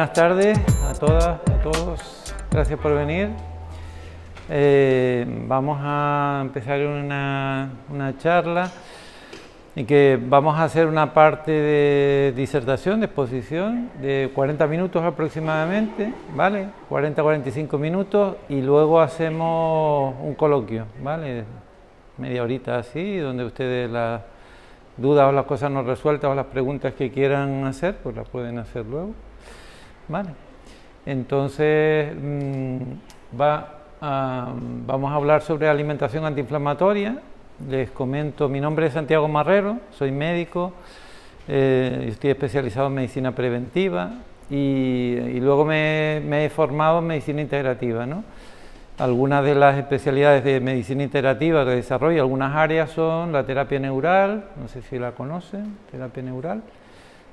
buenas tardes a todas, a todos. Gracias por venir. Eh, vamos a empezar una, charla en que vamos a hacer una parte de disertación, de exposición, de 40 minutos aproximadamente, ¿vale? 40-45 minutos y luego hacemos un coloquio, ¿vale? Media horita así, donde ustedes las dudas o las cosas no resueltas o las preguntas que quieran hacer, pues las pueden hacer luego. ¿Vale? Entonces, mm, va vamos a hablar sobre alimentación antiinflamatoria. Les comento, mi nombre es Santiago Marrero, soy médico, eh, estoy especializado en medicina preventiva y, luego me, me, he formado en medicina integrativa. ¿no? Algunas de las especialidades de medicina integrativa que desarrollo, algunas áreas son la terapia neural, no sé si la conocen, terapia neural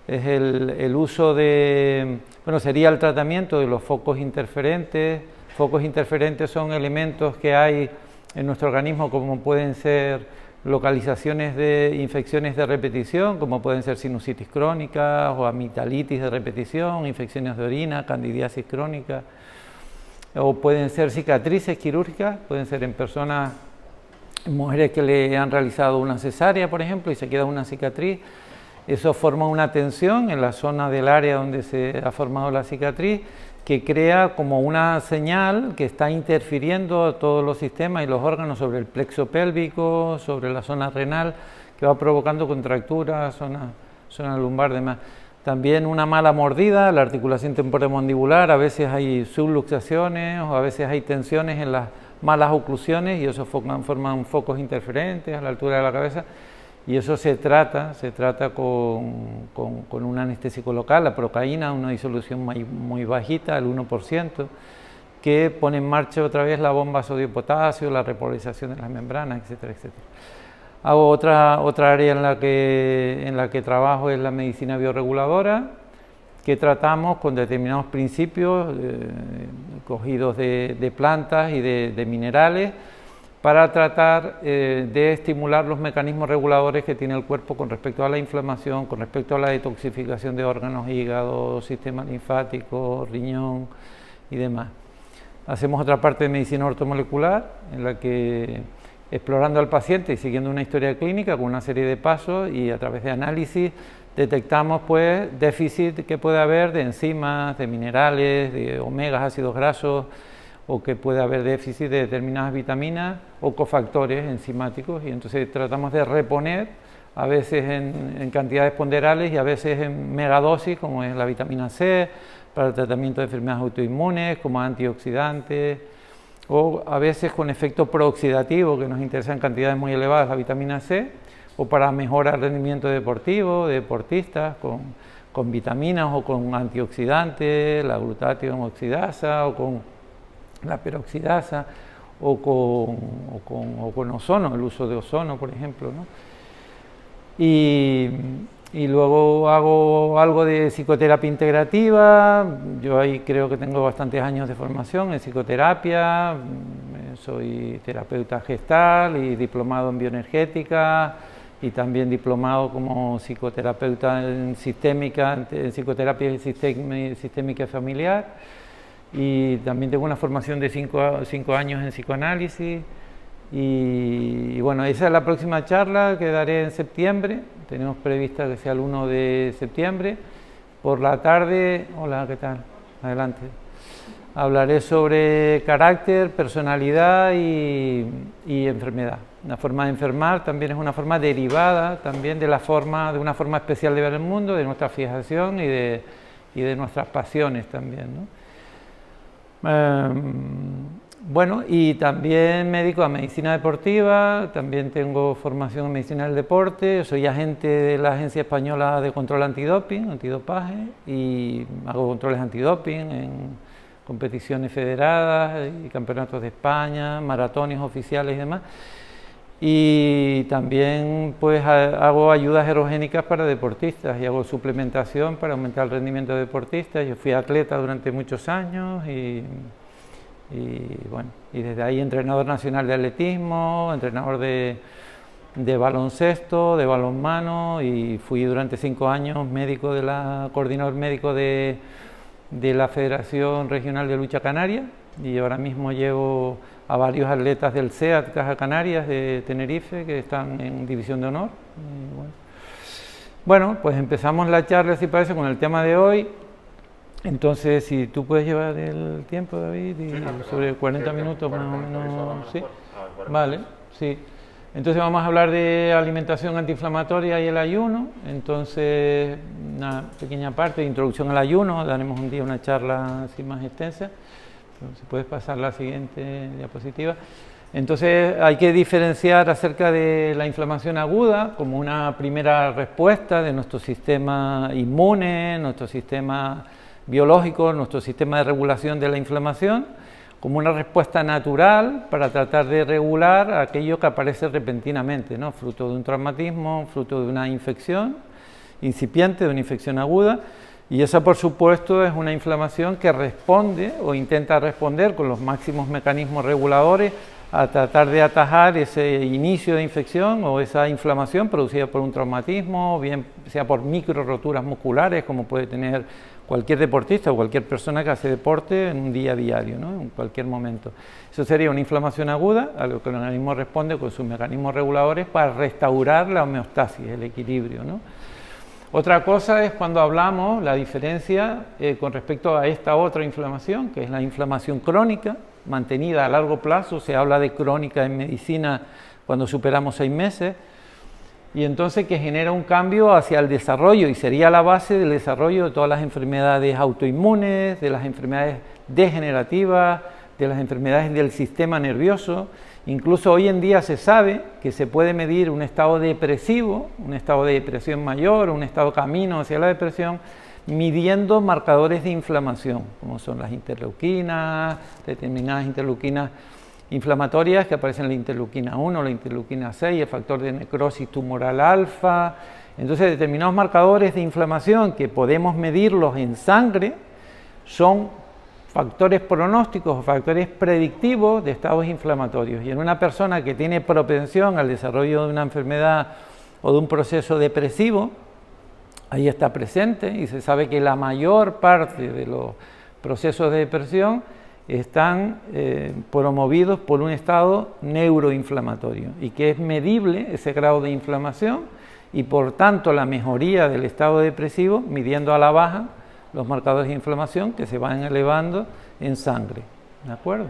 es el, uso de, bueno, sería el tratamiento de los focos interferentes. Focos interferentes son elementos que hay en nuestro organismo como pueden ser localizaciones de infecciones de repetición, como pueden ser sinusitis crónica o amigdalitis de repetición, infecciones de orina, candidiasis crónica, o pueden ser cicatrices quirúrgicas, pueden ser en personas, mujeres que le han realizado una cesárea, por ejemplo, y se queda una cicatriz eso forma una tensión en la zona del área donde se ha formado la cicatriz que crea como una señal que está interfiriendo a todos los sistemas y los órganos sobre el plexo pélvico, sobre la zona renal, que va provocando contracturas, zona, zona lumbar, demás. También una mala mordida, la articulación temporomandibular, a veces hay subluxaciones o a veces hay tensiones en las malas oclusiones y eso forman, forman focos interferentes a la altura de la cabeza y eso se trata, se trata con, con, un anestésico local, la procaína, una disolución muy, bajita, el 1%, que pone en marcha otra vez la bomba sodio-potasio, la repolarización de las membranas, etcétera, etcétera. Hago otra, otra área en la, que, en la que trabajo es la medicina bioreguladora, que tratamos con determinados principios eh, cogidos de, plantas y de minerales, para tratar eh, de estimular los mecanismos reguladores que tiene el cuerpo con respecto a la inflamación, con respecto a la detoxificación de órganos, hígado, sistema linfático, riñón y demás. Hacemos otra parte de medicina ortomolecular en la que explorando al paciente y siguiendo una historia clínica con una serie de pasos y a través de análisis detectamos pues déficit que puede haber de enzimas, de minerales, de omegas, ácidos grasos, o que puede haber déficit de determinadas vitaminas o cofactores enzimáticos. Y entonces tratamos de reponer a veces en, cantidades ponderales y a veces en megadosis como es la vitamina C para el tratamiento de enfermedades autoinmunes como antioxidantes o a veces con efecto prooxidativo que nos interesa en cantidades muy elevadas la vitamina C o para mejorar el rendimiento deportivo de deportistas con, con vitaminas o con antioxidantes, la glutatión oxidasa o con la peroxidasa o con, con, ozono, el uso de ozono, por ejemplo. Y, luego hago algo de psicoterapia integrativa, yo ahí creo que tengo bastantes años de formación en psicoterapia, soy terapeuta gestal y diplomado en bioenergética y también diplomado como psicoterapeuta en sistémica, en psicoterapia sistémica familiar y también tengo una formación de cinco, años en psicoanálisis y, bueno, esa es la próxima charla que daré en septiembre, tenemos prevista que sea el 1 de septiembre, por la tarde, hola, ¿qué tal? Adelante. Hablaré sobre carácter, personalidad y, y enfermedad. La forma de enfermar también es una forma derivada también de la forma, de una forma especial de ver el mundo, de nuestra fijación y de, y de nuestras pasiones también. ¿no? Em, bueno, y también me dedico a medicina deportiva, también tengo formación en medicina del deporte, soy agente de la Agencia Española de Control Antidoping, antidopaje, y hago controles antidoping en competiciones federadas y campeonatos de España, maratones oficiales y demás. Y también pues hago ayudas aerogénicas para deportistas y hago suplementación para aumentar el rendimiento de deportistas. Yo fui atleta durante muchos años y, bueno, y desde ahí entrenador nacional de atletismo, entrenador de, de baloncesto, de balonmano y fui durante cinco años médico de la, coordinador médico de, de la Federación Regional de Lucha Canaria y ahora mismo llevo a varios atletas del CEAT Caja Canarias de Tenerife que están en División de Honor. Bueno. pues empezamos la charla, si parece, con el tema de hoy. Entonces, si tú puedes llevar el tiempo, David, sobre 40 minutos más o menos, ¿sí? Vale, sí. Entonces vamos a hablar de alimentación antiinflamatoria y el ayuno. Entonces, una pequeña parte de introducción al ayuno, daremos un día una charla así más extensa. Si puedes pasar la siguiente diapositiva. Entonces hay que diferenciar acerca de la inflamación aguda como una primera respuesta de nuestro sistema inmune, nuestro sistema biológico, nuestro sistema de regulación de la inflamación, como una respuesta natural para tratar de regular aquello que aparece repentinamente, ¿no? fruto de un traumatismo, fruto de una infección incipiente, de una infección aguda y esa, por supuesto, es una inflamación que responde o intenta responder con los máximos mecanismos reguladores a tratar de atajar ese inicio de infección o esa inflamación producida por un traumatismo, bien sea por micro roturas musculares, como puede tener cualquier deportista o cualquier persona que hace deporte en un día diario, ¿no? en cualquier momento. Eso sería una inflamación aguda, a lo que el organismo responde con sus mecanismos reguladores para restaurar la homeostasis, el equilibrio. ¿no? Otra cosa es cuando hablamos la diferencia eh, con respecto a esta otra inflamación, que es la inflamación crónica, mantenida a largo plazo, se habla de crónica en medicina cuando superamos seis meses, y entonces que genera un cambio hacia el desarrollo y sería la base del desarrollo de todas las enfermedades autoinmunes, de las enfermedades degenerativas, de las enfermedades del sistema nervioso Incluso hoy en día se sabe que se puede medir un estado depresivo, un estado de depresión mayor, un estado camino hacia la depresión, midiendo marcadores de inflamación, como son las interleuquinas, determinadas interleuquinas inflamatorias que aparecen en la interleuquina 1, la interleuquina 6, el factor de necrosis tumoral alfa. Entonces, determinados marcadores de inflamación que podemos medirlos en sangre son factores pronósticos o factores predictivos de estados inflamatorios. Y en una persona que tiene propensión al desarrollo de una enfermedad o de un proceso depresivo, ahí está presente y se sabe que la mayor parte de los procesos de depresión están eh, promovidos por un estado neuroinflamatorio y que es medible ese grado de inflamación y por tanto la mejoría del estado depresivo midiendo a la baja los marcadores de inflamación que se van elevando en sangre. ¿De acuerdo?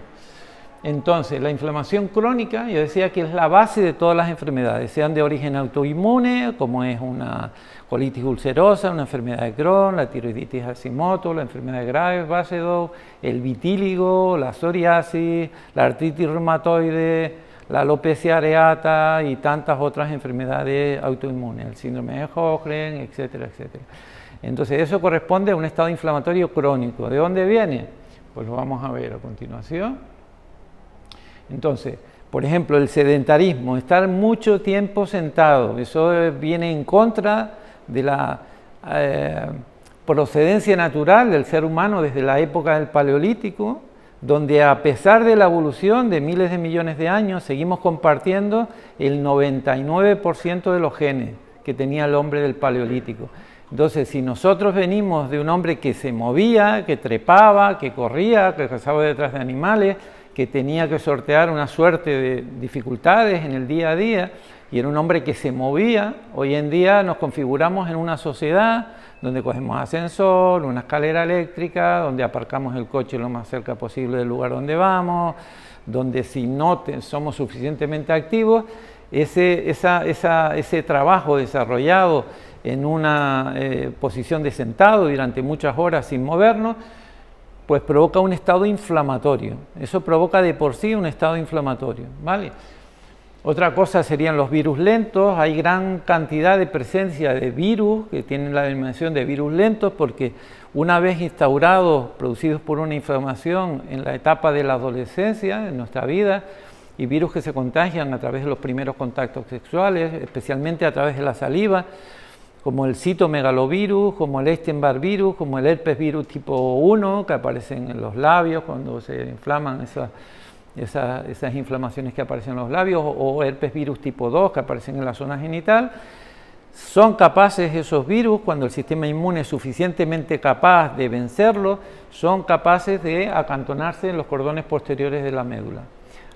Entonces, la inflamación crónica, yo decía que es la base de todas las enfermedades, sean de origen autoinmune, como es una colitis ulcerosa, una enfermedad de Crohn, la tiroiditis Hashimoto, la enfermedad de Graves, el vitíligo, la psoriasis, la artritis reumatoide, la alopecia areata y tantas otras enfermedades autoinmunes, el síndrome de Sjögren, etcétera, etcétera. Entonces eso corresponde a un estado inflamatorio crónico. ¿De dónde viene? Pues lo vamos a ver a continuación. Entonces, por ejemplo, el sedentarismo, estar mucho tiempo sentado, eso viene en contra de la eh, procedencia natural del ser humano desde la época del Paleolítico, donde a pesar de la evolución de miles de millones de años, seguimos compartiendo el 99% de los genes que tenía el hombre del Paleolítico. Entonces, si nosotros venimos de un hombre que se movía, que trepaba, que corría, que cazaba detrás de animales, que tenía que sortear una suerte de dificultades en el día a día, y era un hombre que se movía, hoy en día nos configuramos en una sociedad donde cogemos ascensor, una escalera eléctrica, donde aparcamos el coche lo más cerca posible del lugar donde vamos, donde si no somos suficientemente activos, ese, ese trabajo desarrollado en una eh, posición de sentado durante muchas horas sin movernos, pues provoca un estado inflamatorio. Eso provoca de por sí un estado inflamatorio, ¿vale? Otra cosa serían los virus lentos. Hay gran cantidad de presencia de virus que tienen la dimensión de virus lentos porque una vez instaurados, producidos por una inflamación en la etapa de la adolescencia, en nuestra vida, y virus que se contagian a través de los primeros contactos sexuales, especialmente a través de la saliva, como el citomegalovirus, como el Epstein-Barr virus, como el herpes virus tipo 1, que aparecen en los labios cuando se inflaman esas, inflamaciones que aparecen en los labios, o herpes virus tipo 2, que aparecen en la zona genital, son capaces esos virus, cuando el sistema inmune es suficientemente capaz de vencerlos, son capaces de acantonarse en los cordones posteriores de la médula.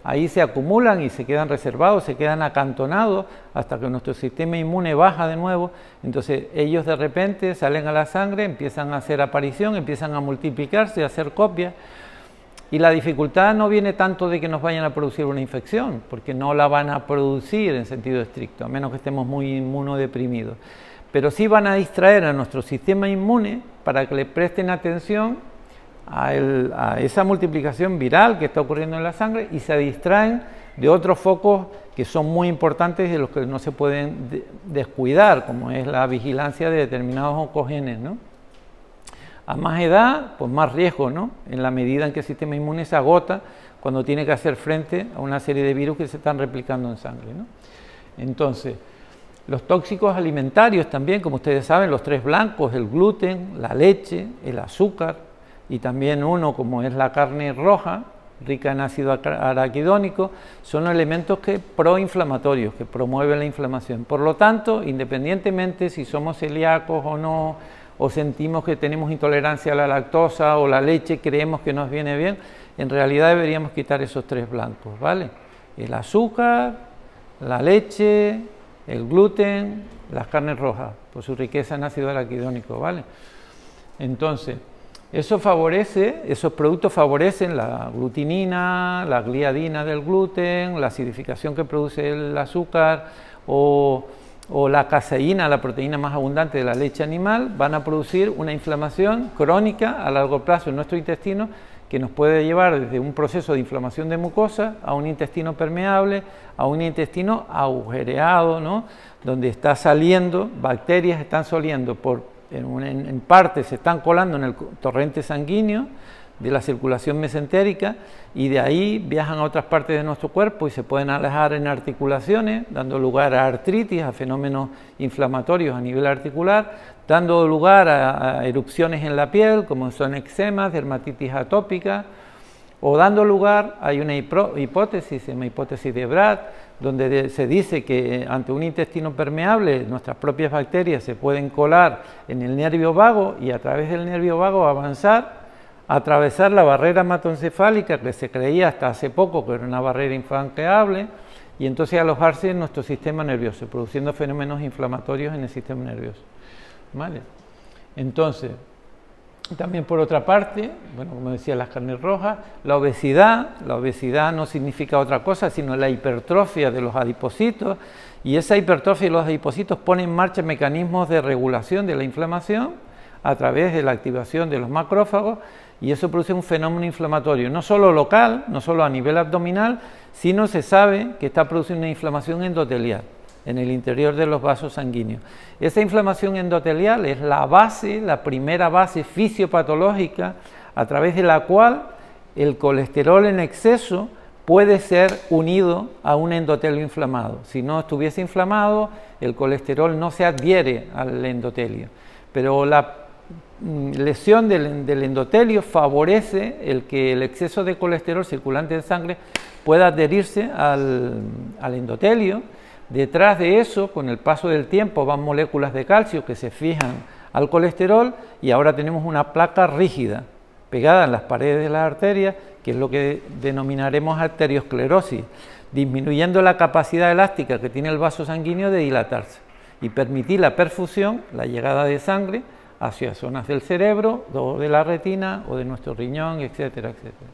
Ahí se acumulan y se quedan reservados, se quedan acantonados hasta que nuestro sistema inmune baja de nuevo. Entonces ellos de repente salen a la sangre, empiezan a hacer aparición, empiezan a multiplicarse, a hacer copias. Y la dificultad no viene tanto de que nos vayan a producir una infección, porque no la van a producir en sentido estricto, a menos que estemos muy inmunodeprimidos. Pero sí van a distraer a nuestro sistema inmune para que le presten atención a, esa multiplicación viral que está ocurriendo en la sangre y se distraen de otros focos que son muy importantes y de los que no se pueden descuidar, como es la vigilancia de determinados oncogenes. ¿no? A más edad, pues más riesgo, ¿no? En la medida en que el sistema inmune se agota cuando tiene que hacer frente a una serie de virus que se están replicando en sangre, ¿no? Entonces, los tóxicos alimentarios también, como ustedes saben, los tres blancos, el gluten, la leche, el azúcar y también uno como es la carne roja, rica en ácido araquidónico, son elementos que proinflamatorios, que promueven la inflamación. Por lo tanto, independientemente si somos celíacos o no, o sentimos que tenemos intolerancia a la lactosa o la leche, creemos que nos viene bien, en realidad deberíamos quitar esos tres blancos, ¿vale? El azúcar, la leche, el gluten, las carnes rojas, por su riqueza en ácido araquidónico, ¿vale? Entonces, eso favorece, esos productos favorecen la glutinina, la gliadina del gluten, la acidificación que produce el azúcar o la caseína, la proteína más abundante de la leche animal, van a producir una inflamación crónica a largo plazo en nuestro intestino que nos puede llevar desde un proceso de inflamación de mucosa a un intestino permeable, a un intestino agujereado, ¿no? donde está saliendo, bacterias están saliendo por, en, en parte se están colando en el torrente sanguíneo, de la circulación mesentérica y de ahí viajan a otras partes de nuestro cuerpo y se pueden alejar en articulaciones, dando lugar a artritis, a fenómenos inflamatorios a nivel articular, dando lugar a, erupciones en la piel, como son eczemas, dermatitis atópica, o dando lugar, hay una hipótesis, una hipótesis de Brad, donde se dice que ante un intestino permeable nuestras propias bacterias se pueden colar en el nervio vago y a través del nervio vago avanzar atravesar la barrera hematoencefálica que se creía hasta hace poco que era una barrera infranqueable y entonces alojarse en nuestro sistema nervioso, produciendo fenómenos inflamatorios en el sistema nervioso. ¿Vale? Entonces, también por otra parte, bueno, como decía las carnes rojas, la obesidad, la obesidad no significa otra cosa sino la hipertrofia de los adipocitos y esa hipertrofia de los adipocitos pone en marcha mecanismos de regulación de la inflamación a través de la activación de los macrófagos y eso produce un fenómeno inflamatorio, no solo local, no solo a nivel abdominal, sino se sabe que está produciendo una inflamación endotelial en el interior de los vasos sanguíneos. Esa inflamación endotelial es la base, la primera base fisiopatológica a través de la cual el colesterol en exceso puede ser unido a un endotelio inflamado. Si no estuviese inflamado, el colesterol no se adhiere al endotelio. Pero la Mm, lesión del, endotelio favorece el que el exceso de colesterol circulante en sangre pueda adherirse al, endotelio. Detrás de eso, con el paso del tiempo, van moléculas de calcio que se fijan al colesterol y ahora tenemos una placa rígida pegada en las paredes de las arterias, que es lo que denominaremos arteriosclerosis, disminuyendo la capacidad elástica que tiene el vaso sanguíneo de dilatarse y permitir la perfusión, la llegada de sangre, hacia zonas del cerebro, o de la retina, o de nuestro riñón, etcétera, etcétera.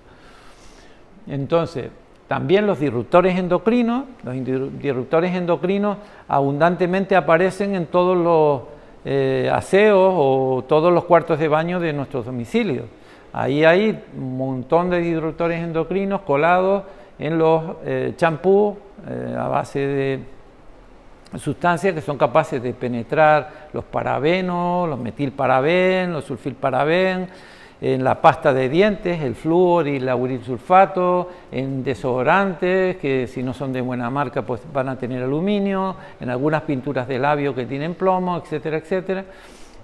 Entonces, también los disruptores endocrinos, los disruptores endocrinos abundantemente aparecen en todos los eh, aseos o todos los cuartos de baño de nuestros domicilios. Ahí hay un montón de disruptores endocrinos colados en los eh, champús eh, a base de sustancias que son capaces de penetrar los parabenos, los metilparaben, los sulfilparaben, en la pasta de dientes, el flúor y el sulfato, en desodorantes que si no son de buena marca pues van a tener aluminio, en algunas pinturas de labio que tienen plomo, etcétera, etcétera.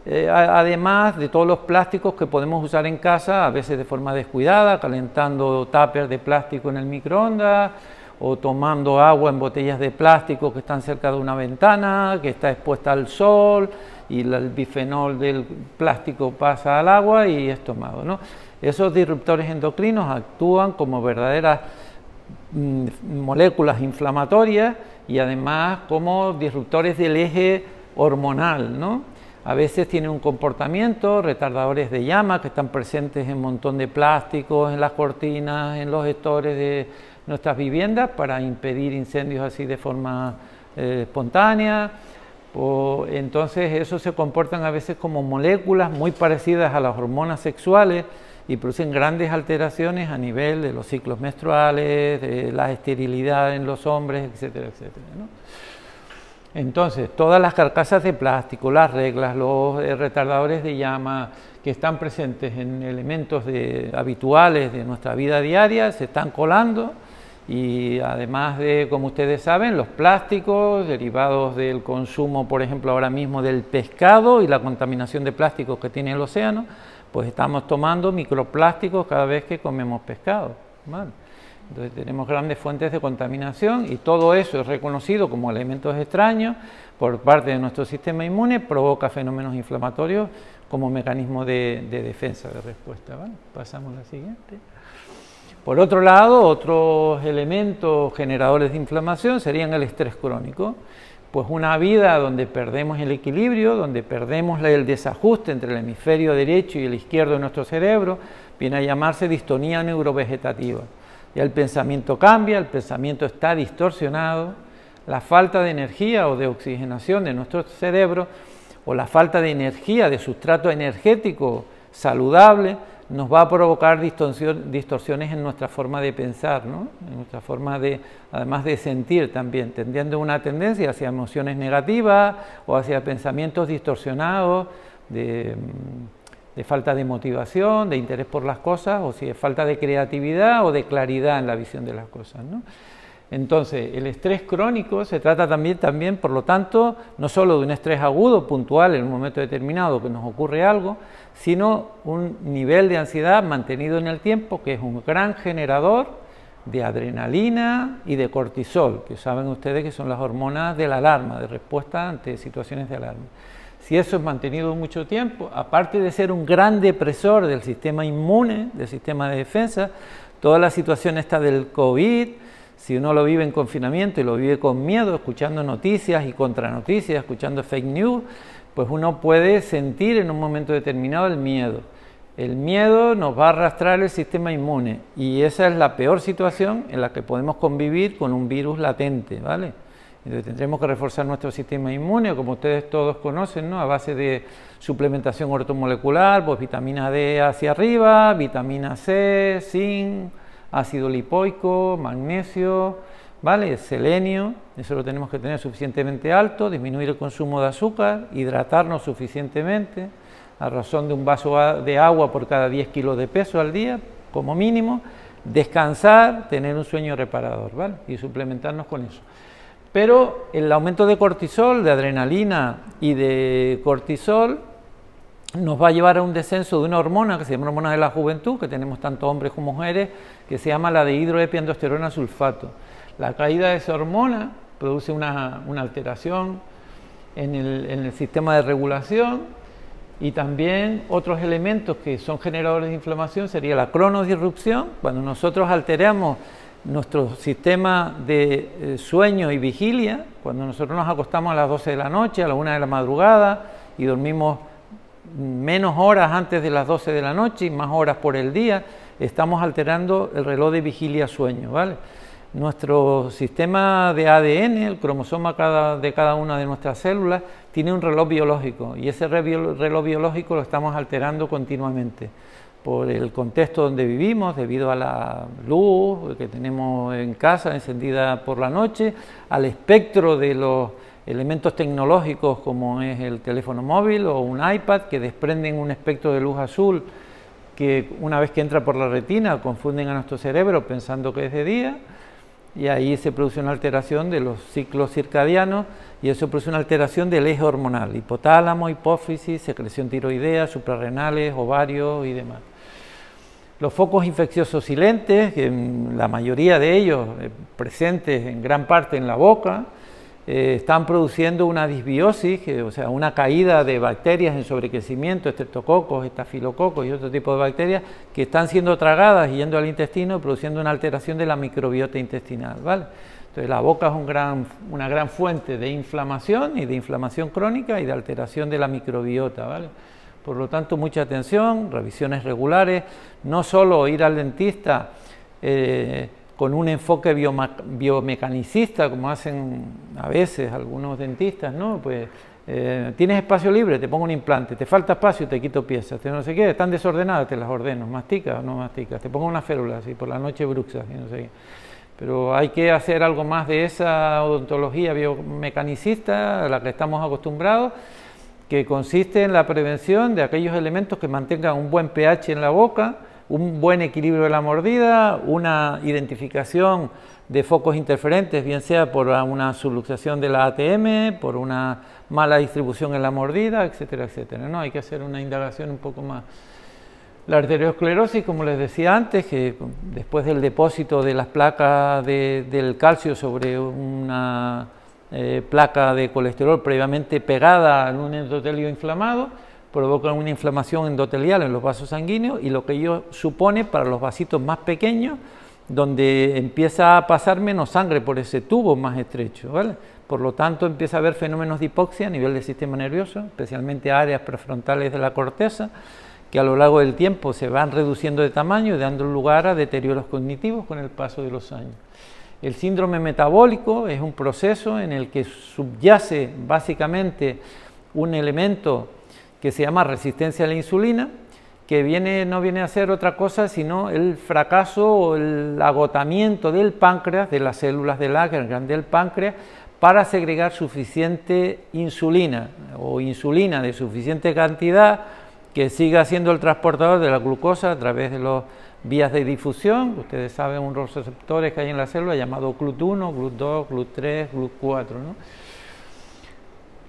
Eh, además de todos los plásticos que podemos usar en casa, a veces de forma descuidada, calentando tuppers de plástico en el microondas, o tomando agua en botellas de plástico que están cerca de una ventana, que está expuesta al sol y el bifenol del plástico pasa al agua y es tomado. ¿no? Esos disruptores endocrinos actúan como verdaderas mm, moléculas inflamatorias y además como disruptores del eje hormonal. ¿no? A veces tienen un comportamiento, retardadores de llama que están presentes en un montón de plásticos, en las cortinas, en los gestores de nuestras viviendas para impedir incendios así de forma eh, espontánea. Entonces eso se comportan a veces como moléculas muy parecidas a las hormonas sexuales y producen grandes alteraciones a nivel de los ciclos menstruales, de la esterilidad en los hombres, etcétera, etcétera. Entonces, todas las carcasas de plástico, las reglas, los eh, retardadores de llama que están presentes en elementos habituales de nuestra vida diaria se están colando y además de, como ustedes saben, los plásticos derivados del consumo, por ejemplo, ahora mismo del pescado y la contaminación de plásticos que tiene el océano, pues estamos tomando microplásticos cada vez que comemos pescado. Entonces tenemos grandes fuentes de contaminación y todo eso es reconocido como elementos extraños por parte de nuestro sistema inmune, provoca fenómenos inflamatorios como mecanismo de, defensa, de respuesta. Pasamos a la siguiente. Por otro lado, otros elementos generadores de inflamación serían el estrés crónico, pues una vida donde perdemos el equilibrio, donde perdemos el desajuste entre el hemisferio derecho y el izquierdo de nuestro cerebro, viene a llamarse distonía neurovegetativa. Ya el pensamiento cambia, el pensamiento está distorsionado, la falta de energía o de oxigenación de nuestro cerebro o la falta de energía, de sustrato energético saludable, nos va a provocar distorsiones en nuestra forma de pensar, ¿no? en nuestra forma de, además de sentir también, tendiendo una tendencia hacia emociones negativas o hacia pensamientos distorsionados de, de falta de motivación, de interés por las cosas, o si es falta de creatividad o de claridad en la visión de las cosas. Entonces, el estrés crónico se trata también, también, por lo tanto, no solo de un estrés agudo, puntual, en un momento determinado que nos ocurre algo, sino un nivel de ansiedad mantenido en el tiempo, que es un gran generador de adrenalina y de cortisol, que saben ustedes que son las hormonas de la alarma, de respuesta ante situaciones de alarma. Si eso es mantenido mucho tiempo, aparte de ser un gran depresor del sistema inmune, del sistema de defensa, toda la situación esta del COVID, si uno lo vive en confinamiento y lo vive con miedo, escuchando noticias y contranoticias, escuchando fake news, pues uno puede sentir en un momento determinado el miedo. El miedo nos va a arrastrar el sistema inmune y esa es la peor situación en la que podemos convivir con un virus latente, ¿vale? Entonces tendremos que reforzar nuestro sistema inmune, como ustedes todos conocen, ¿no? a base de suplementación ortomolecular, pues vitamina D hacia arriba, vitamina C, zinc, ácido lipoico, magnesio, ¿vale? Selenio, eso lo tenemos que tener suficientemente alto, disminuir el consumo de azúcar, hidratarnos suficientemente, a razón de un vaso de agua por cada 10 kilos de peso al día, como mínimo, descansar, tener un sueño reparador, ¿vale? Y suplementarnos con eso. Pero el aumento de cortisol, de adrenalina y de cortisol nos va a llevar a un descenso de una hormona que se llama hormona de la juventud, que tenemos tanto hombres como mujeres, que se llama la de hidroepiandrosterona sulfato. La caída de esa hormona produce una, alteración en el, sistema de regulación y también otros elementos que son generadores de inflamación sería la cronodisrupción, cuando nosotros alteramos nuestro sistema de eh, sueño y vigilia, cuando nosotros nos acostamos a las 12 de la noche, a la 1 de la madrugada y dormimos menos horas antes de las 12 de la noche y más horas por el día, estamos alterando el reloj de vigilia-sueño, ¿vale? Nuestro sistema de ADN, el cromosoma de cada una de nuestras células, tiene un reloj biológico y ese reloj biológico lo estamos alterando continuamente por el contexto donde vivimos, debido a la luz que tenemos en casa encendida por la noche, al espectro de los elementos tecnológicos como es el teléfono móvil o un iPad que desprenden un espectro de luz azul que una vez que entra por la retina confunden a nuestro cerebro pensando que es de día y ahí se produce una alteración de los ciclos circadianos y eso produce una alteración del eje hormonal, hipotálamo, hipófisis, secreción tiroidea, suprarrenales, ovarios y demás. Los focos infecciosos silentes, que la mayoría de ellos eh, presentes en gran parte en la boca, eh, están produciendo una disbiosis, o sea, una caída de bacterias en sobrecrecimiento, estreptococos, estafilococos y otro tipo de bacterias que están siendo tragadas y yendo al intestino, produciendo una alteración de la microbiota intestinal, ¿vale? Entonces la boca es una gran fuente de inflamación y de inflamación crónica y de alteración de la microbiota, ¿vale? Por lo tanto, mucha atención, revisiones regulares, no solo ir al dentista, eh, con un enfoque biomecanicista, como hacen a veces algunos dentistas, ¿no? Pues eh, tienes espacio libre, te pongo un implante, te falta espacio, te quito piezas, te no sé qué, están desordenadas, te las ordeno, masticas o no masticas, te pongo una férula, así por la noche bruxas, y no sé qué. Pero hay que hacer algo más de esa odontología biomecanicista a la que estamos acostumbrados, que consiste en la prevención de aquellos elementos que mantengan un buen pH en la boca, un buen equilibrio de la mordida, una identificación de focos interferentes, bien sea por una subluxación de la ATM, por una mala distribución en la mordida, etcétera, etcétera. ¿no? Hay que hacer una indagación un poco más. La arteriosclerosis, como les decía antes, que después del depósito de las placas del calcio sobre una eh, placa de colesterol previamente pegada en un endotelio inflamado, provocan una inflamación endotelial en los vasos sanguíneos y lo que ello supone para los vasitos más pequeños, donde empieza a pasar menos sangre por ese tubo más estrecho. Por lo tanto, empieza a haber fenómenos de hipoxia a nivel del sistema nervioso, especialmente áreas prefrontales de la corteza, que a lo largo del tiempo se van reduciendo de tamaño dando lugar a deterioros cognitivos con el paso de los años. El síndrome metabólico es un proceso en el que subyace básicamente un elemento que se llama resistencia a la insulina, que viene, no viene a ser otra cosa sino el fracaso o el agotamiento del páncreas, de las células del Langerhans del páncreas, para segregar suficiente insulina o insulina de suficiente cantidad que siga siendo el transportador de la glucosa a través de las vías de difusión. Ustedes saben unos receptores que hay en la célula llamados GLUT1, GLUT2, GLUT3, GLUT4. ¿no?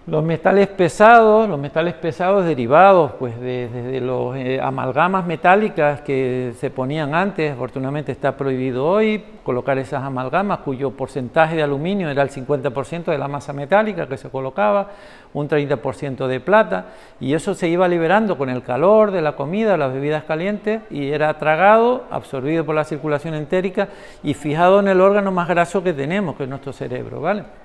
Los metales pesados, los metales pesados derivados pues de, los eh, amalgamas metálicas que se ponían antes, afortunadamente está prohibido hoy colocar esas amalgamas cuyo porcentaje de aluminio era el 50% de la masa metálica que se colocaba, un 30% de plata y eso se iba liberando con el calor de la comida, las bebidas calientes y era tragado, absorbido por la circulación entérica y fijado en el órgano más graso que tenemos, que es nuestro cerebro, ¿vale?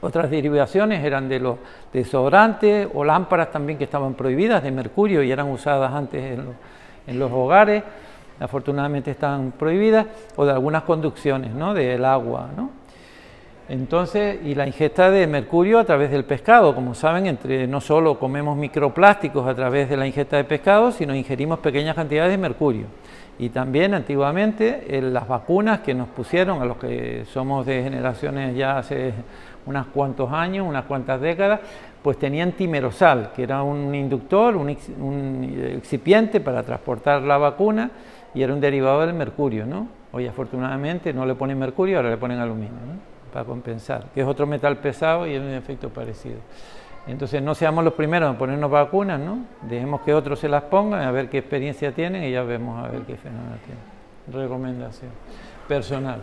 Otras derivaciones eran de los desodorantes o lámparas también que estaban prohibidas de mercurio y eran usadas antes en, los hogares, afortunadamente están prohibidas, o de algunas conducciones ¿no? del agua. ¿no? Entonces, y la ingesta de mercurio a través del pescado, como saben, entre, no solo comemos microplásticos a través de la ingesta de pescado, sino ingerimos pequeñas cantidades de mercurio. Y también antiguamente las vacunas que nos pusieron a los que somos de generaciones ya hace unos cuantos años, unas cuantas décadas, pues tenían timerosal, que era un inductor, un, excipiente para transportar la vacuna y era un derivado del mercurio, ¿no? Hoy afortunadamente no le ponen mercurio, ahora le ponen aluminio, ¿no? Para compensar, que es otro metal pesado y es un efecto parecido. Entonces no seamos los primeros en ponernos vacunas, ¿no? Dejemos que otros se las pongan, a ver qué experiencia tienen y ya vemos a ver qué fenómeno tienen. Recomendación personal.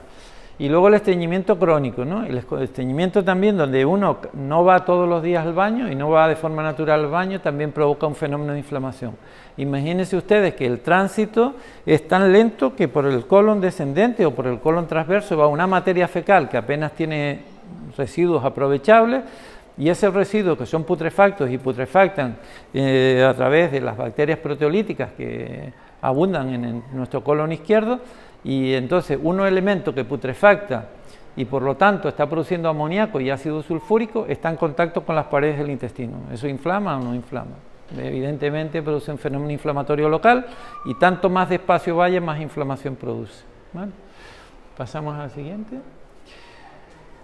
Y luego el estreñimiento crónico, ¿no? El estreñimiento también donde uno no va todos los días al baño y no va de forma natural al baño, también provoca un fenómeno de inflamación. Imagínense ustedes que el tránsito es tan lento que por el colon descendente o por el colon transverso va una materia fecal que apenas tiene residuos aprovechables y esos residuos que son putrefactos y putrefactan eh, a través de las bacterias proteolíticas que abundan en nuestro colon izquierdo, y entonces un elemento que putrefacta y por lo tanto está produciendo amoníaco y ácido sulfúrico está en contacto con las paredes del intestino. ¿Eso inflama o no inflama? Evidentemente produce un fenómeno inflamatorio local y tanto más despacio vaya, más inflamación produce. Pasamos al siguiente.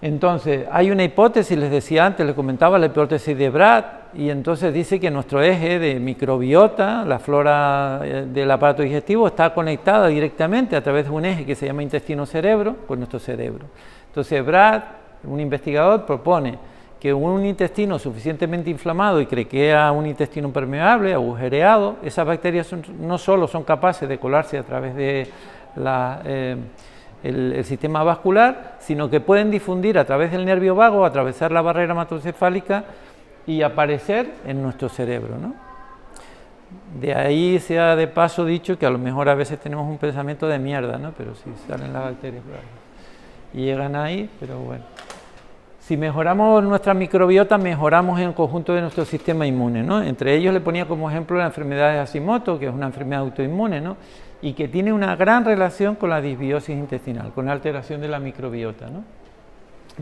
Entonces, hay una hipótesis, les decía antes, les comentaba la hipótesis de Brad, y entonces dice que nuestro eje de microbiota, la flora eh, del aparato digestivo, está conectada directamente a través de un eje que se llama intestino-cerebro con nuestro cerebro. Entonces, Brad, un investigador, propone que un intestino suficientemente inflamado y crea un intestino permeable, agujereado, esas bacterias no solo son capaces de colarse a través de eh, el, sistema vascular, sino que pueden difundir a través del nervio vago, atravesar la barrera hematocefálica y aparecer en nuestro cerebro. De ahí se ha de paso dicho que a lo mejor a veces tenemos un pensamiento de mierda, ¿no? pero si salen las bacterias y llegan ahí, pero bueno. Si mejoramos nuestra microbiota, mejoramos el conjunto de nuestro sistema inmune. ¿no? Entre ellos le ponía como ejemplo la enfermedad de Hashimoto, que es una enfermedad autoinmune, ¿no? Y que tiene una gran relación con la disbiosis intestinal, con la alteración de la microbiota. ¿no?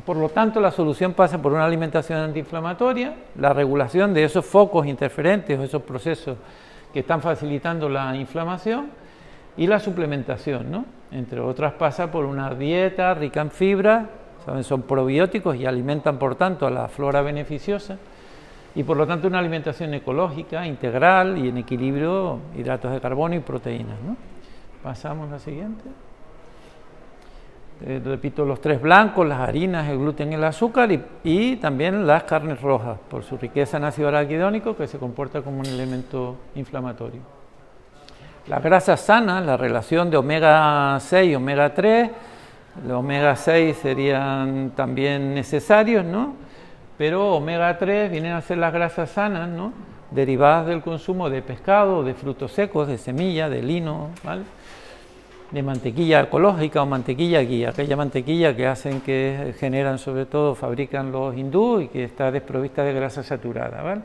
Por lo tanto, la solución pasa por una alimentación antiinflamatoria, la regulación de esos focos interferentes o esos procesos que están facilitando la inflamación y la suplementación, ¿no? entre otras pasa por una dieta rica en fibra, son probióticos y alimentan por tanto a la flora beneficiosa y por lo tanto una alimentación ecológica, integral y en equilibrio hidratos de carbono y proteínas. ¿no? Pasamos a la siguiente. Eh, repito, los tres blancos, las harinas, el gluten y el azúcar y, también las carnes rojas por su riqueza en ácido araquidónico que se comporta como un elemento inflamatorio. Las grasas sanas, la relación de omega 6 y omega 3, los omega 6 serían también necesarios, ¿no? Pero omega 3 vienen a ser las grasas sanas, ¿no? Derivadas del consumo de pescado, de frutos secos, de semilla, de lino, ¿vale? de mantequilla ecológica o mantequilla guía, aquella mantequilla que hacen que generan sobre todo, fabrican los hindú y que está desprovista de grasa saturada. ¿vale?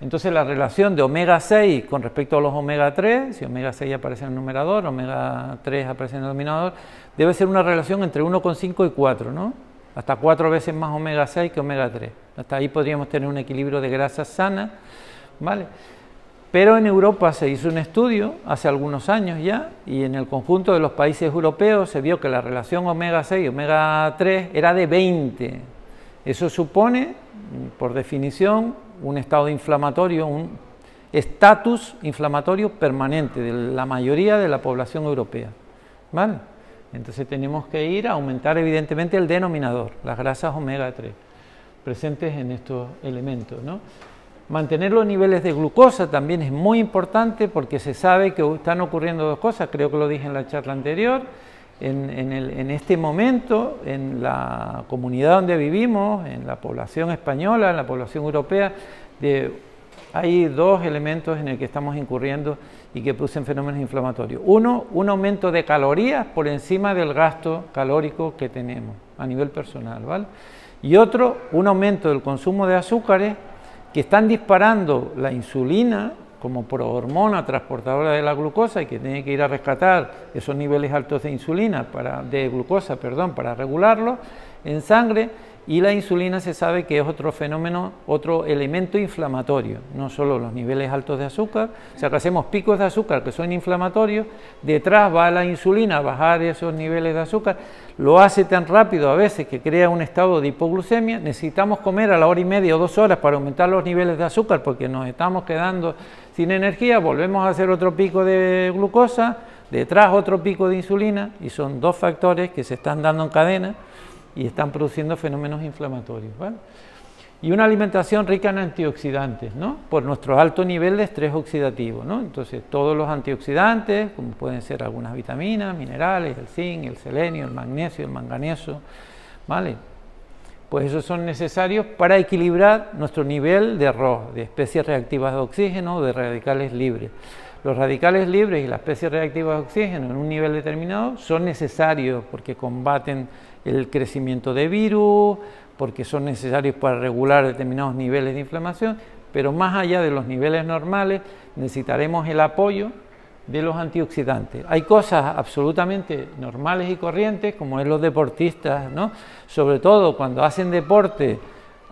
Entonces la relación de omega 6 con respecto a los omega 3, si omega 6 aparece en el numerador, omega 3 aparece en el denominador, debe ser una relación entre 1,5 y 4, ¿no? Hasta cuatro veces más omega 6 que omega 3. Hasta ahí podríamos tener un equilibrio de grasa sana. ¿vale? Pero en Europa se hizo un estudio hace algunos años ya y en el conjunto de los países europeos se vio que la relación omega 6 y omega 3 era de 20. Eso supone, por definición, un estado inflamatorio, un estatus inflamatorio permanente de la mayoría de la población europea. ¿Vale? Entonces tenemos que ir a aumentar evidentemente el denominador, las grasas omega 3 presentes en estos elementos. Mantener los niveles de glucosa también es muy importante porque se sabe que están ocurriendo dos cosas, creo que lo dije en la charla anterior, en, este momento, en la comunidad donde vivimos, en la población española, en la población europea, hay dos elementos en el que estamos incurriendo y que producen fenómenos inflamatorios. Uno, un aumento de calorías por encima del gasto calórico que tenemos a nivel personal, ¿vale? Y otro, un aumento del consumo de azúcares que están disparando la insulina como prohormona transportadora de la glucosa y que tiene que ir a rescatar esos niveles altos de insulina para, de glucosa, perdón, para regularlo en sangre y la insulina se sabe que es otro fenómeno, otro elemento inflamatorio, no solo los niveles altos de azúcar, o sea que hacemos picos de azúcar que son inflamatorios, detrás va la insulina a bajar esos niveles de azúcar, lo hace tan rápido a veces que crea un estado de hipoglucemia, necesitamos comer a la hora y media o dos horas para aumentar los niveles de azúcar porque nos estamos quedando sin energía, volvemos a hacer otro pico de glucosa, detrás otro pico de insulina y son dos factores que se están dando en cadena y están produciendo fenómenos inflamatorios. Y una alimentación rica en antioxidantes, ¿no? por nuestro alto nivel de estrés oxidativo. ¿no? Entonces, todos los antioxidantes, como pueden ser algunas vitaminas, minerales, el zinc, el selenio, el magnesio, el manganeso, ¿vale? pues esos son necesarios para equilibrar nuestro nivel de ROS, de especies reactivas de oxígeno, de radicales libres. Los radicales libres y las especies reactivas de oxígeno en un nivel determinado son necesarios porque combaten el crecimiento de virus, porque son necesarios para regular determinados niveles de inflamación, pero más allá de los niveles normales necesitaremos el apoyo de los antioxidantes. Hay cosas absolutamente normales y corrientes, como es los deportistas, ¿no? sobre todo cuando hacen deporte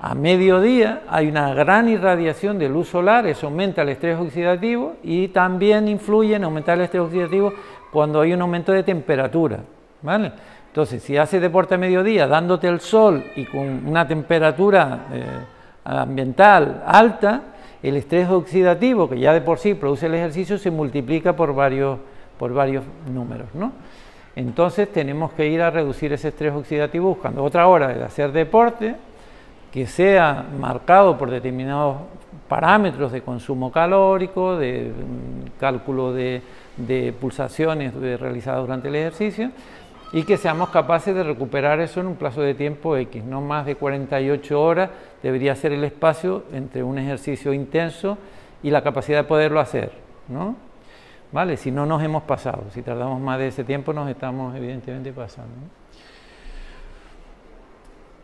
a mediodía, hay una gran irradiación de luz solar, eso aumenta el estrés oxidativo y también influye en aumentar el estrés oxidativo cuando hay un aumento de temperatura. ¿vale? Entonces, si haces deporte a mediodía dándote el sol y con una temperatura eh, ambiental alta, el estrés oxidativo, que ya de por sí produce el ejercicio, se multiplica por varios, por varios números. ¿no? Entonces tenemos que ir a reducir ese estrés oxidativo buscando otra hora de hacer deporte que sea marcado por determinados parámetros de consumo calórico, de mm, cálculo de, pulsaciones realizadas durante el ejercicio y que seamos capaces de recuperar eso en un plazo de tiempo X, no más de 48 horas debería ser el espacio entre un ejercicio intenso y la capacidad de poderlo hacer, ¿no? ¿Vale? Si no nos hemos pasado, si tardamos más de ese tiempo nos estamos evidentemente pasando.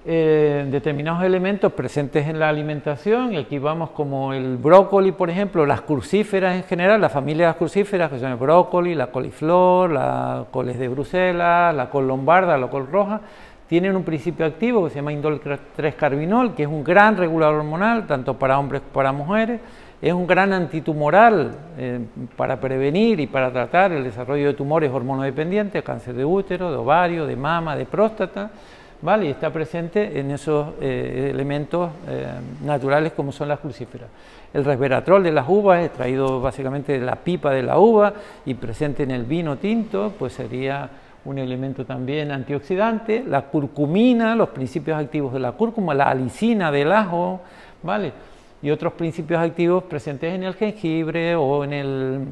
Eh, determinados elementos presentes en la alimentación y aquí vamos como el brócoli, por ejemplo, las crucíferas en general, la familia de las crucíferas que son el brócoli, la coliflor, la coles de Bruselas, la col lombarda, la col roja, tienen un principio activo que se llama indol 3-carbinol, que es un gran regulador hormonal, tanto para hombres como para mujeres, es un gran antitumoral eh, para prevenir y para tratar el desarrollo de tumores hormonodependientes, cáncer de útero, de ovario, de mama, de próstata, ¿vale? y está presente en esos eh, elementos eh, naturales como son las crucíferas. El resveratrol de las uvas, extraído básicamente de la pipa de la uva y presente en el vino tinto, pues sería un elemento también antioxidante. La curcumina, los principios activos de la cúrcuma, la alicina del ajo, ¿vale? y otros principios activos presentes en el jengibre o en, el,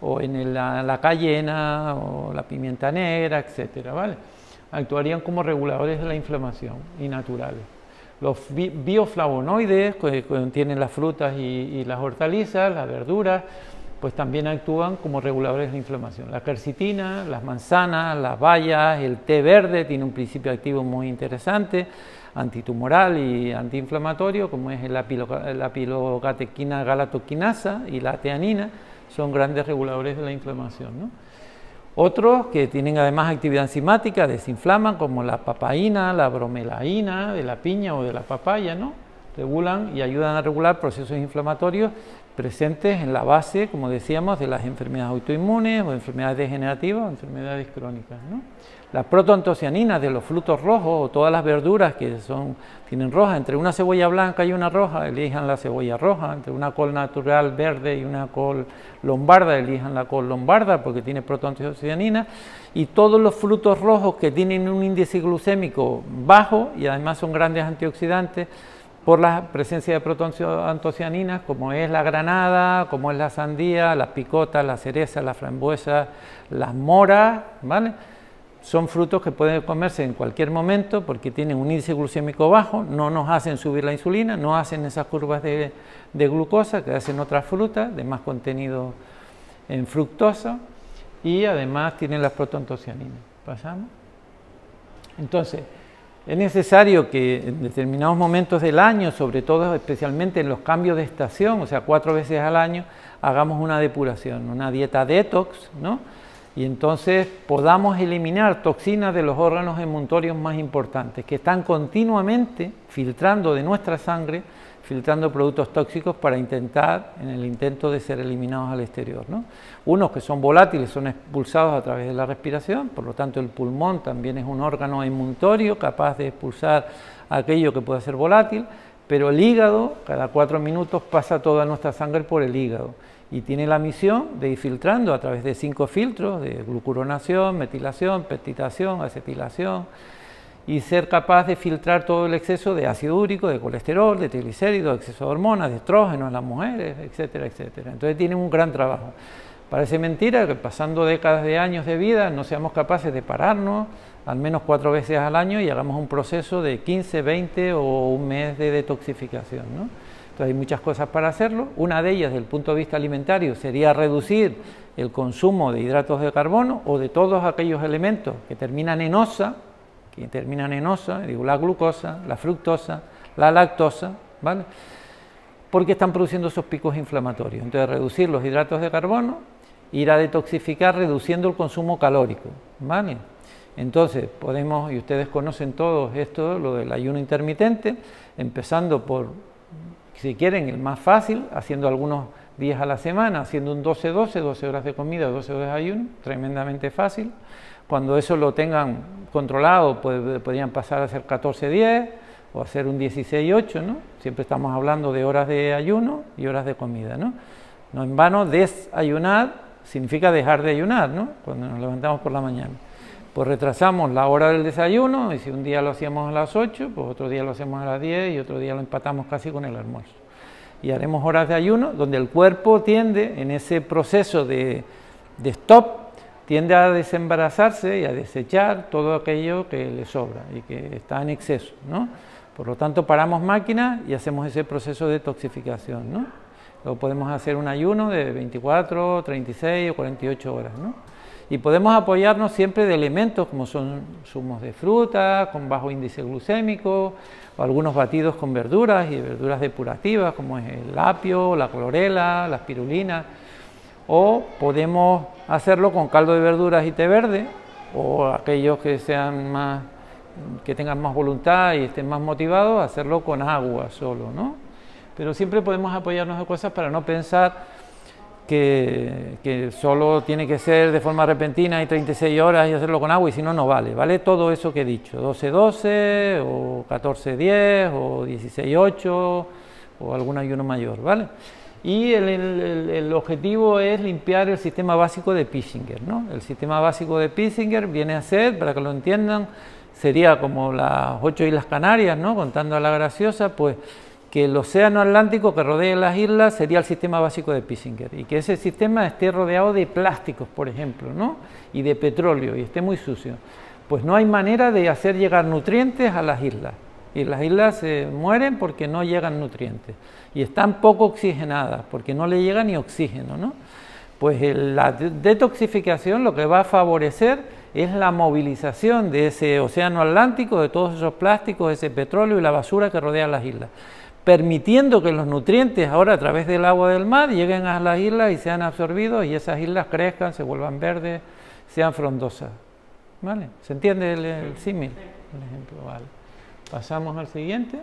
o en la, la, cayena o la pimienta negra, etcétera, ¿vale? Actuarían como reguladores de la inflamación y naturales. Los bioflavonoides que contienen las frutas y, las hortalizas, las verduras, pues también actúan como reguladores de la inflamación. La quercitina, las manzanas, las bayas, el té verde tiene un principio activo muy interesante antitumoral y antiinflamatorio, como es la, pilocatequina galatoquinasa y la teanina, son grandes reguladores de la inflamación. Otros que tienen además actividad enzimática desinflaman, como la papaína, la bromelaína de la piña o de la papaya, ¿no? regulan y ayudan a regular procesos inflamatorios presentes en la base, como decíamos, de las enfermedades autoinmunes o enfermedades degenerativas o enfermedades crónicas. ¿no? Las protoantocianinas de los frutos rojos o todas las verduras que son, tienen roja, entre una cebolla blanca y una roja, elijan la cebolla roja, entre una col natural verde y una col lombarda, elijan la col lombarda porque tiene protoantocianinas, y todos los frutos rojos que tienen un índice glucémico bajo y además son grandes antioxidantes, por la presencia de protoantocianinas, como es la granada, como es la sandía, las picotas, la cereza, la frambuesa, las moras, ¿vale? Son frutos que pueden comerse en cualquier momento porque tienen un índice glucémico bajo, no nos hacen subir la insulina, no hacen esas curvas de, de glucosa que hacen otras frutas de más contenido en fructosa y además tienen las protoantocianinas. ¿Pasamos? Entonces, es necesario que en determinados momentos del año, sobre todo especialmente en los cambios de estación, o sea, cuatro veces al año, hagamos una depuración, una dieta detox, ¿no? Y entonces podamos eliminar toxinas de los órganos emuntorios más importantes, que están continuamente filtrando de nuestra sangre filtrando productos tóxicos para intentar, en el intento de ser eliminados al exterior. ¿no? Unos que son volátiles son expulsados a través de la respiración, por lo tanto el pulmón también es un órgano inmunitorio capaz de expulsar aquello que puede ser volátil, pero el hígado, cada cuatro minutos pasa toda nuestra sangre por el hígado y tiene la misión de ir filtrando a través de cinco filtros de glucuronación, metilación, peptidación, acetilación, y ser capaz de filtrar todo el exceso de ácido úrico, de colesterol, de triglicéridos, exceso de hormonas, de estrógenos en las mujeres, etcétera, etcétera. Entonces tienen un gran trabajo. Parece mentira que pasando décadas de años de vida no seamos capaces de pararnos al menos cuatro veces al año y hagamos un proceso de 15, 20 o un mes de detoxificación. ¿no? Hay muchas cosas para hacerlo. Una de ellas, desde el punto de vista alimentario, sería reducir el consumo de hidratos de carbono o de todos aquellos elementos que terminan en osa, que terminan en osa, digo, la glucosa, la fructosa, la lactosa, ¿vale? Porque están produciendo esos picos inflamatorios. Entonces, reducir los hidratos de carbono, ir a detoxificar reduciendo el consumo calórico, ¿vale? Entonces, podemos, y ustedes conocen todos esto, lo del ayuno intermitente, empezando por, si quieren, el más fácil, haciendo algunos días a la semana, haciendo un 12-12, 12 horas de comida, 12 horas de ayuno, tremendamente fácil. Cuando eso lo tengan controlado, pues, podrían pasar a ser 14-10 o hacer un 16-8, ¿no? Siempre estamos hablando de horas de ayuno y horas de comida, ¿no? No en vano, desayunar significa dejar de ayunar, ¿no? Cuando nos levantamos por la mañana. Pues retrasamos la hora del desayuno y si un día lo hacíamos a las 8, pues otro día lo hacemos a las 10 y otro día lo empatamos casi con el almuerzo. Y haremos horas de ayuno donde el cuerpo tiende en ese proceso de, stop, tiende a desembarazarse y a desechar todo aquello que le sobra y que está en exceso. ¿no? Por lo tanto, paramos máquinas y hacemos ese proceso de toxificación. ¿no? Luego podemos hacer un ayuno de 24, 36 o 48 horas. ¿no? Y podemos apoyarnos siempre de elementos como son zumos de fruta, con bajo índice glucémico, o algunos batidos con verduras y verduras depurativas, como es el apio, la clorela, la espirulina. O podemos hacerlo con caldo de verduras y té verde, o aquellos que sean más que tengan más voluntad y estén más motivados, hacerlo con agua solo, ¿no? Pero siempre podemos apoyarnos de cosas para no pensar que, solo tiene que ser de forma repentina y 36 horas y hacerlo con agua y si no, no vale. Vale todo eso que he dicho, 12-12 o 14-10 o 16-8 o algún ayuno mayor, ¿vale? Y el, objetivo es limpiar el sistema básico de Pissinger, ¿no? El sistema básico de Pissinger viene a ser, para que lo entiendan, sería como las ocho islas Canarias, ¿no? Contando a la graciosa, pues que el océano Atlántico que rodea las islas sería el sistema básico de Pissinger y que ese sistema esté rodeado de plásticos, por ejemplo, ¿no? y de petróleo y esté muy sucio. Pues no hay manera de hacer llegar nutrientes a las islas y las islas se mueren porque no llegan nutrientes y están poco oxigenadas porque no le llega ni oxígeno. ¿no? Pues la detoxificación lo que va a favorecer es la movilización de ese océano Atlántico, de todos esos plásticos, ese petróleo y la basura que rodea las islas permitiendo que los nutrientes ahora a través del agua del mar lleguen a las islas y sean absorbidos y esas islas crezcan, se vuelvan verdes, sean frondosas. ¿Vale? ¿Se entiende el, símil? ejemplo, vale. Pasamos al siguiente.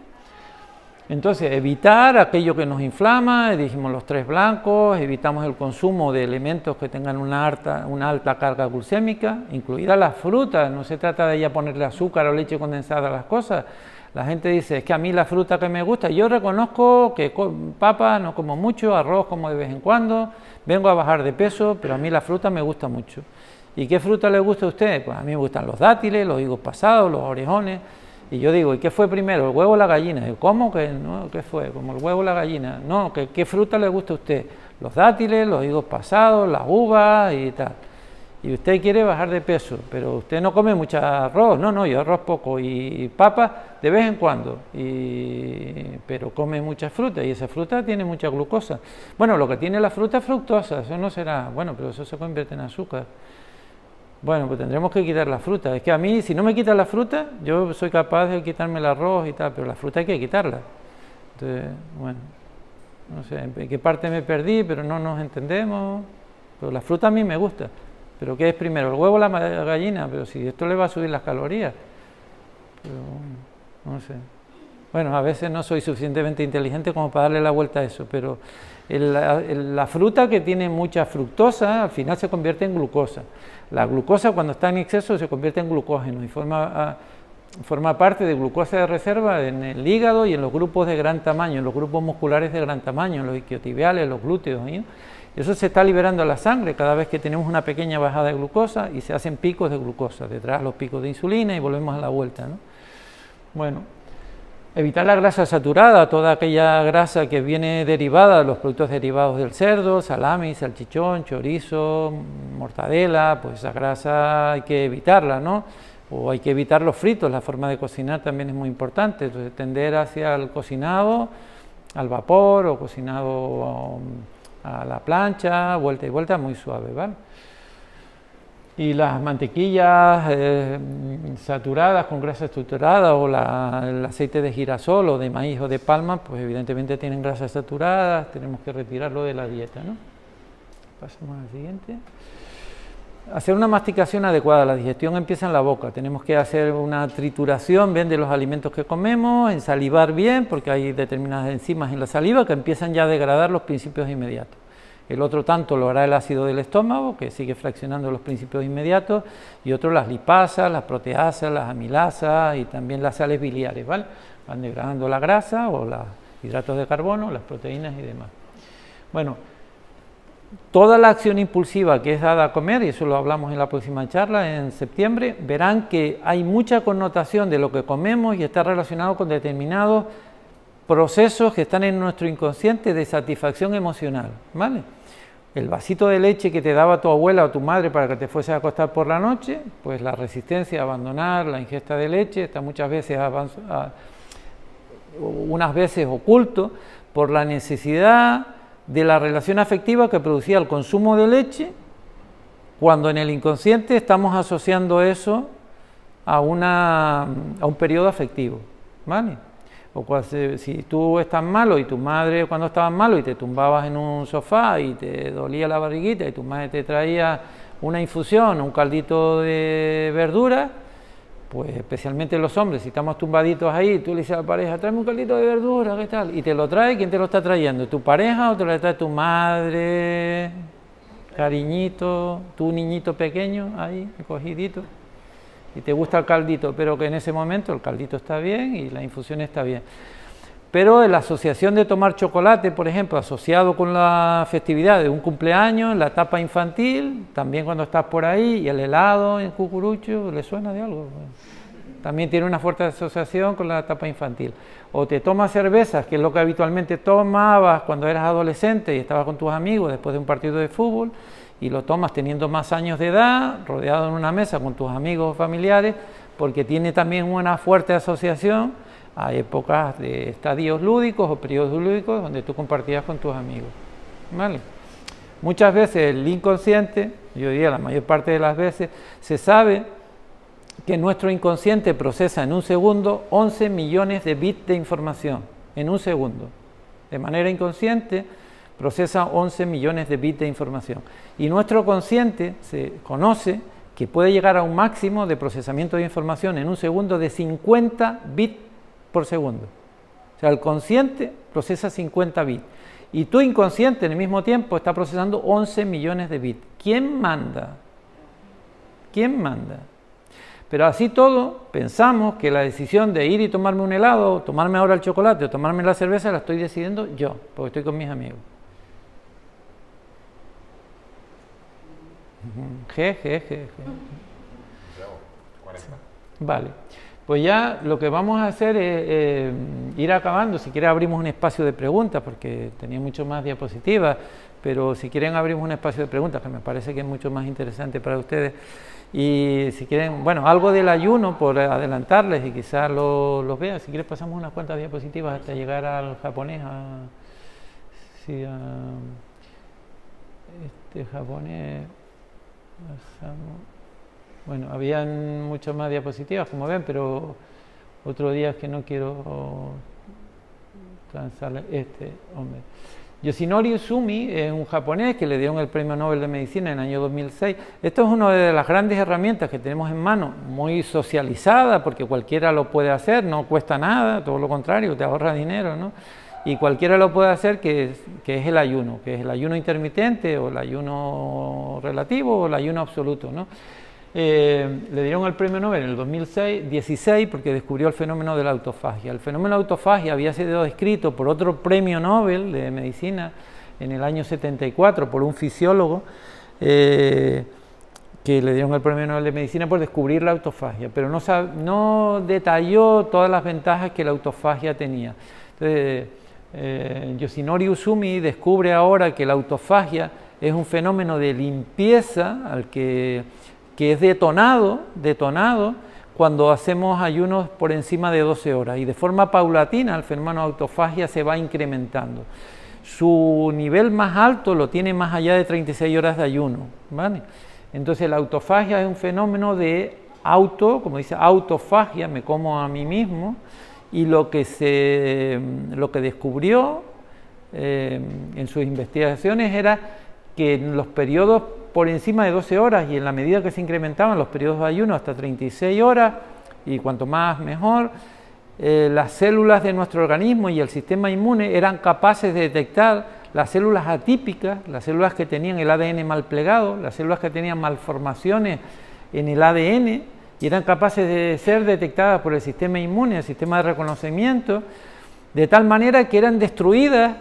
Entonces, evitar aquello que nos inflama, dijimos los tres blancos, evitamos el consumo de elementos que tengan una alta, una alta carga glucémica, incluida las frutas, no se trata de ya ponerle azúcar o leche condensada a las cosas, la gente dice, es que a mí la fruta que me gusta, yo reconozco que papa no como mucho, arroz como de vez en cuando, vengo a bajar de peso, pero a mí la fruta me gusta mucho. ¿Y qué fruta le gusta a usted? Pues a mí me gustan los dátiles, los higos pasados, los orejones. Y yo digo, ¿y qué fue primero, el huevo o la gallina? ¿Cómo que no? ¿Qué fue? Como el huevo o la gallina. No, ¿qué, ¿qué fruta le gusta a usted? Los dátiles, los higos pasados, las uvas y tal y usted quiere bajar de peso, pero usted no come mucho arroz, no, no, yo arroz poco y papa de vez en cuando, pero come mucha fruta y esa fruta tiene mucha glucosa. Bueno, lo que tiene la fruta es fructosa, eso no será, bueno, pero eso se convierte en azúcar. Bueno, pues tendremos que quitar la fruta. Es que a mí, si no me quitan la fruta, yo soy capaz de quitarme el arroz y tal, pero la fruta hay que quitarla. Entonces, bueno, no sé en qué parte me perdí, pero no nos entendemos. Pero la fruta a mí me gusta. ¿Pero qué es primero, el huevo o la gallina? Pero si esto le va a subir las calorías. no sé. Bueno, a veces no soy suficientemente inteligente como para darle la vuelta a eso, pero la fruta que tiene mucha fructosa al final se convierte en glucosa. La glucosa cuando está en exceso se convierte en glucógeno y forma, ah, forma parte de glucosa de reserva en el hígado y en los grupos de gran tamaño, en los grupos musculares de gran tamaño, en los isquiotibiales, los glúteos. Eso se está liberando a la sangre cada vez que tenemos una pequeña bajada de glucosa y se hacen picos de glucosa, detrás los picos de insulina y volvemos a la vuelta. Bueno, evitar la grasa saturada, toda aquella grasa que viene derivada de los productos derivados del cerdo, salami, salchichón, chorizo, mortadela, pues esa grasa hay que evitarla, ¿no? O hay que evitar los fritos, la forma de cocinar también es muy importante, entonces tender hacia el cocinado al vapor o cocinado a la plancha, vuelta y vuelta, muy suave, ¿vale? Y las mantequillas eh, saturadas con grasa estructurada o el aceite de girasol o de maíz o de palma, pues evidentemente tienen grasas saturadas, tenemos que retirarlo de la dieta, ¿no? Pasamos al siguiente. Hacer una masticación adecuada, la digestión empieza en la boca, tenemos que hacer una trituración bien de los alimentos que comemos, ensalivar bien, porque hay determinadas enzimas en la saliva que empiezan ya a degradar los principios inmediatos. El otro tanto lo hará el ácido del estómago, que sigue fraccionando los principios inmediatos, y otro las lipasas, las proteasas, las amilasas y también las sales biliares, ¿vale? Van degradando la grasa o los hidratos de carbono, las proteínas y demás. Bueno, toda la acción impulsiva que es dada a comer, y eso lo hablamos en la próxima charla en septiembre, verán que hay mucha connotación de lo que comemos y está relacionado con determinados procesos que están en nuestro inconsciente de satisfacción emocional, ¿vale? El vasito de leche que te daba tu abuela o tu madre para que te fuese a acostar por la noche, pues la resistencia a abandonar la ingesta de leche está muchas veces, unas veces oculto por la necesidad de la relación afectiva que producía el consumo de leche, cuando en el inconsciente estamos asociando eso a, una, a un periodo afectivo. ¿vale? O si tú estás malo y tu madre cuando estabas malo y te tumbabas en un sofá y te dolía la barriguita y tu madre te traía una infusión, un caldito de verdura, pues especialmente los hombres, si estamos tumbaditos ahí, tú le dices a la pareja, tráeme un caldito de verdura, ¿qué tal? Y te lo trae, ¿quién te lo está trayendo? ¿Tu pareja o te lo trae tu madre? Cariñito, tu niñito pequeño ahí, cogidito y te gusta el caldito, pero que en ese momento el caldito está bien y la infusión está bien. Pero la asociación de tomar chocolate, por ejemplo, asociado con la festividad de un cumpleaños, la etapa infantil, también cuando estás por ahí, y el helado en cucurucho, ¿le suena de algo? También tiene una fuerte asociación con la etapa infantil. O te tomas cervezas, que es lo que habitualmente tomabas cuando eras adolescente y estabas con tus amigos después de un partido de fútbol, y lo tomas teniendo más años de edad, rodeado en una mesa con tus amigos o familiares, porque tiene también una fuerte asociación a épocas de estadios lúdicos o periodos lúdicos donde tú compartías con tus amigos. ¿Vale? Muchas veces el inconsciente, yo diría la mayor parte de las veces, se sabe que nuestro inconsciente procesa en un segundo 11 millones de bits de información, en un segundo. De manera inconsciente, procesa 11 millones de bits de información. Y nuestro consciente se conoce que puede llegar a un máximo de procesamiento de información en un segundo de 50 bits por segundo. O sea, el consciente procesa 50 bits. Y tu inconsciente en el mismo tiempo está procesando 11 millones de bits. ¿Quién manda? ¿Quién manda? Pero así todo, pensamos que la decisión de ir y tomarme un helado, tomarme ahora el chocolate o tomarme la cerveza la estoy decidiendo yo, porque estoy con mis amigos. G, Vale. Pues ya lo que vamos a hacer es eh, ir acabando. Si quieren abrimos un espacio de preguntas, porque tenía mucho más diapositivas, pero si quieren abrimos un espacio de preguntas, que me parece que es mucho más interesante para ustedes. Y si quieren, bueno, algo del ayuno, por adelantarles y quizás lo, los vean. Si quieren pasamos unas cuantas diapositivas hasta llegar al japonés. A, sí, a, este japonés bueno, habían muchas más diapositivas, como ven, pero otro día es que no quiero transar este hombre. Yoshinori Uzumi es un japonés que le dieron el premio Nobel de Medicina en el año 2006. Esto es una de las grandes herramientas que tenemos en mano, muy socializada, porque cualquiera lo puede hacer, no cuesta nada, todo lo contrario, te ahorra dinero, ¿no? y cualquiera lo puede hacer, que es el ayuno, que es el ayuno intermitente o el ayuno relativo o el ayuno absoluto. ¿no? Eh, le dieron el premio Nobel en el 2016 porque descubrió el fenómeno de la autofagia. El fenómeno de la autofagia había sido descrito por otro premio Nobel de medicina en el año 74 por un fisiólogo eh, que le dieron el premio Nobel de medicina por descubrir la autofagia, pero no, no detalló todas las ventajas que la autofagia tenía. Eh, Yoshinori Uzumi descubre ahora que la autofagia es un fenómeno de limpieza al que, que es detonado, detonado cuando hacemos ayunos por encima de 12 horas y de forma paulatina el fenómeno autofagia se va incrementando. Su nivel más alto lo tiene más allá de 36 horas de ayuno. ¿vale? Entonces la autofagia es un fenómeno de auto, como dice autofagia, me como a mí mismo, y lo que, se, lo que descubrió eh, en sus investigaciones era que en los periodos por encima de 12 horas y en la medida que se incrementaban los periodos de ayuno hasta 36 horas, y cuanto más mejor, eh, las células de nuestro organismo y el sistema inmune eran capaces de detectar las células atípicas, las células que tenían el ADN mal plegado, las células que tenían malformaciones en el ADN, y eran capaces de ser detectadas por el sistema inmune, el sistema de reconocimiento, de tal manera que eran destruidas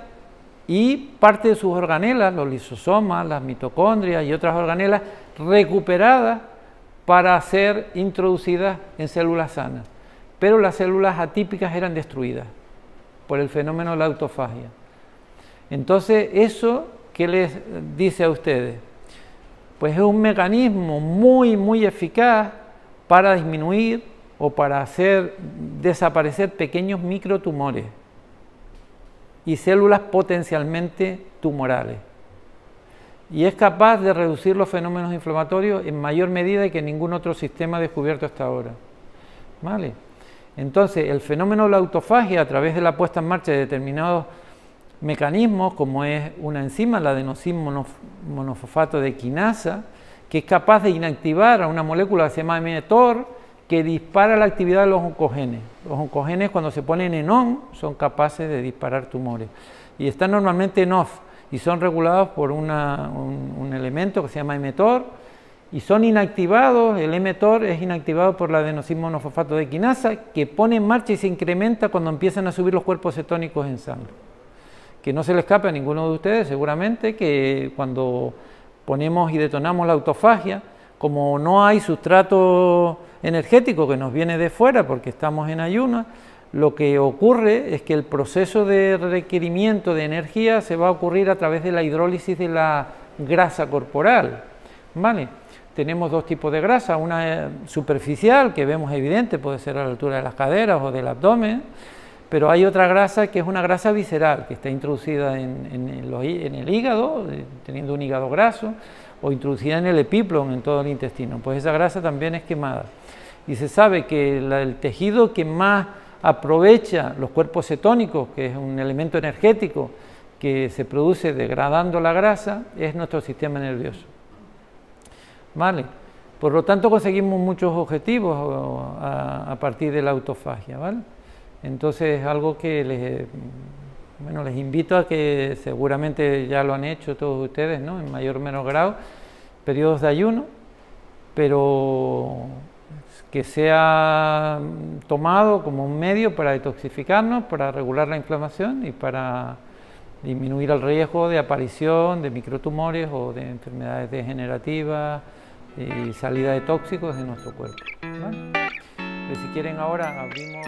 y parte de sus organelas, los lisosomas, las mitocondrias y otras organelas recuperadas para ser introducidas en células sanas. Pero las células atípicas eran destruidas por el fenómeno de la autofagia. Entonces, eso, ¿qué les dice a ustedes? Pues es un mecanismo muy, muy eficaz para disminuir o para hacer desaparecer pequeños microtumores y células potencialmente tumorales. Y es capaz de reducir los fenómenos inflamatorios en mayor medida que ningún otro sistema descubierto hasta ahora. ¿Vale? Entonces, el fenómeno de la autofagia a través de la puesta en marcha de determinados mecanismos, como es una enzima, la adenosín monofosfato de quinasa, que es capaz de inactivar a una molécula que se llama mTOR, que dispara la actividad de los oncogenes. Los oncogenes cuando se ponen en on son capaces de disparar tumores y están normalmente en off y son regulados por un, elemento que se llama mTOR y son inactivados, el mTOR es inactivado por la adenosín monofosfato de quinasa que pone en marcha y se incrementa cuando empiezan a subir los cuerpos cetónicos en sangre. Que no se le escape a ninguno de ustedes seguramente que cuando ponemos y detonamos la autofagia, como no hay sustrato energético que nos viene de fuera porque estamos en ayuno, lo que ocurre es que el proceso de requerimiento de energía se va a ocurrir a través de la hidrólisis de la grasa corporal. ¿Vale? Tenemos dos tipos de grasa, una eh, superficial que vemos evidente, puede ser a la altura de las caderas o del abdomen, pero hay otra grasa que es una grasa visceral, que está introducida en, en el hígado, eh, teniendo un hígado graso, o introducida en el epiplon, en todo el intestino. Pues esa grasa también es quemada. Y se sabe que el tejido que más aprovecha los cuerpos cetónicos, que es un elemento energético que se produce degradando la grasa, es nuestro sistema nervioso. ¿Vale? Por lo tanto, conseguimos muchos objetivos a, partir de la autofagia. ¿vale? Entonces, es algo que les bueno, les invito a que seguramente ya lo han hecho todos ustedes, ¿no? En mayor o menor grado, periodos de ayuno, pero que sea tomado como un medio para detoxificarnos, para regular la inflamación y para disminuir el riesgo de aparición de microtumores o de enfermedades degenerativas y salida de tóxicos de nuestro cuerpo. si quieren ahora abrimos...